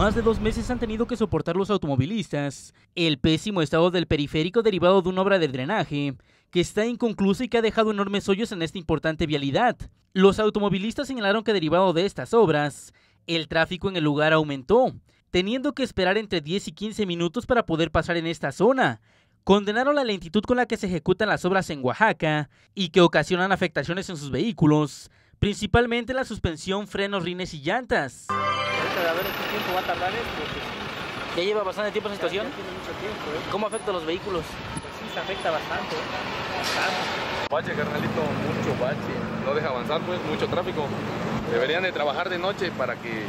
Más de dos meses han tenido que soportar los automovilistas el pésimo estado del periférico derivado de una obra de drenaje que está inconclusa y que ha dejado enormes hoyos en esta importante vialidad. Los automovilistas señalaron que derivado de estas obras, el tráfico en el lugar aumentó, teniendo que esperar entre 10 y 15 minutos para poder pasar en esta zona. Condenaron la lentitud con la que se ejecutan las obras en Oaxaca y que ocasionan afectaciones en sus vehículos, principalmente la suspensión, frenos, rines y llantas. A ver qué tiempo va a tardar esto. ¿Ya lleva bastante tiempo esa situación? Ya, tiene mucho tiempo, ¿eh? ¿Cómo afecta a los vehículos? Pues sí, se afecta bastante. bastante. Bache, carnalito, mucho bache. No deja avanzar, pues, mucho tráfico. Deberían de trabajar de noche para que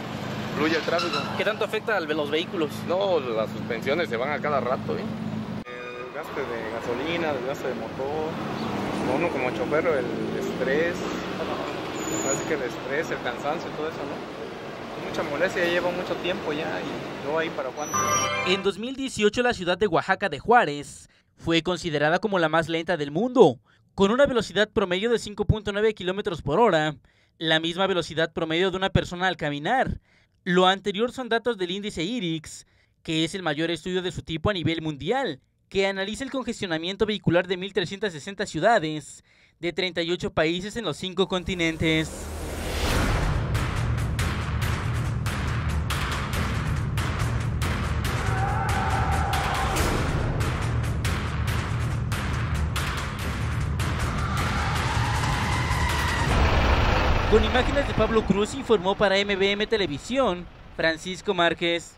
fluya el tráfico. ¿Qué tanto afecta a los vehículos? No, las suspensiones se van a cada rato, ¿eh? El gasto de gasolina, el gasto de motor, uno como chofer, el estrés, así que el estrés, el cansancio, todo eso, ¿no? Mucha molestia, ya lleva mucho tiempo ya y no hay para cuándo. En 2018 la ciudad de Oaxaca de Juárez fue considerada como la más lenta del mundo, con una velocidad promedio de 5.9 kilómetros por hora, la misma velocidad promedio de una persona al caminar. Lo anterior son datos del índice IRIX, que es el mayor estudio de su tipo a nivel mundial, que analiza el congestionamiento vehicular de 1.360 ciudades de 38 países en los cinco continentes. Con imágenes de Pablo Cruz informó para MBM Televisión Francisco Márquez.